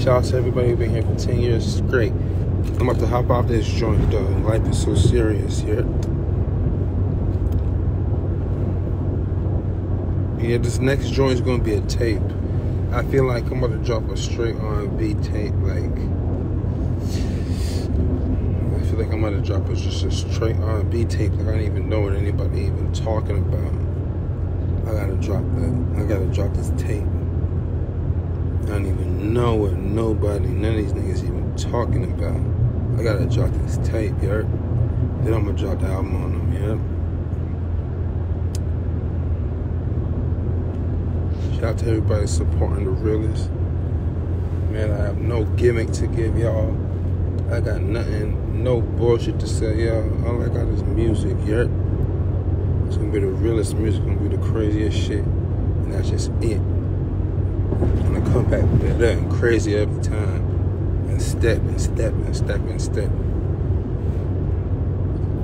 Shout out to everybody who been here for 10 years Great. I'm about to hop off this joint, though. Life is so serious here. Yeah, this next joint is gonna be a tape. I feel like I'm about to drop a straight R&B tape. Like, I feel like I'm about to drop a, just a straight R&B tape. Like I don't even know what anybody even talking about. I gotta drop that. I gotta drop this tape. I don't even know what nobody, none of these niggas even talking about. I gotta drop this tape, heard? Then I'm gonna drop the album on them, yeah? Shout out to everybody supporting the realest. Man, I have no gimmick to give y'all. I got nothing, no bullshit to say, y'all. All I got is music, heard? It's gonna be the realest music, gonna be the craziest shit. And that's just it. And come back better and crazy every time. And step and step and step and step.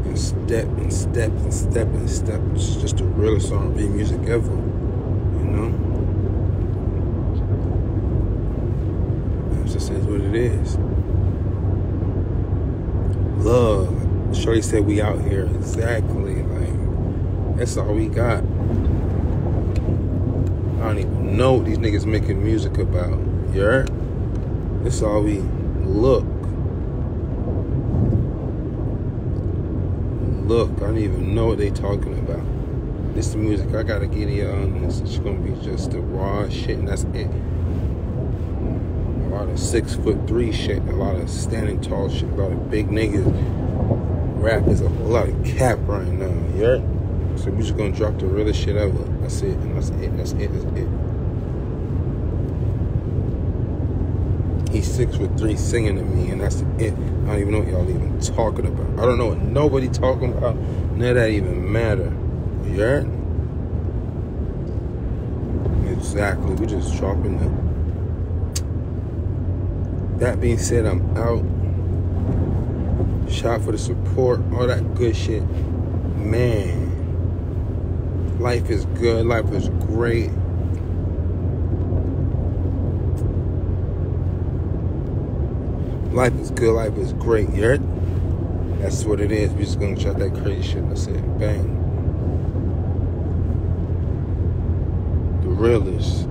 And step and step and step and step. It's just the realest R&B music ever. You know? That just is what it is. Love. Shorty said we out here. Exactly. Like, that's all we got. I don't even know what these niggas making music about. You heard? That's all we look. Look, I don't even know what they talking about. This music I gotta get here on this. It's gonna be just the raw shit and that's it. A lot of six foot three shit, a lot of standing tall shit, a lot of big niggas. Rap is a whole lot of cap right now. You heard? So we just gonna drop the realest shit ever. That's it, and that's it, that's it, that's it. He's six foot three singing to me, and that's it. I don't even know what y'all even talking about. I don't know what nobody talking about. None of that even matter. You heard? Exactly. We just dropping it. That being said, I'm out. Shout for the support, all that good shit. Man. Life is good. Life is great. Life is good. Life is great. You heard? That's what it is. We just gonna shut that crazy shit. That's it. Bang. The realest.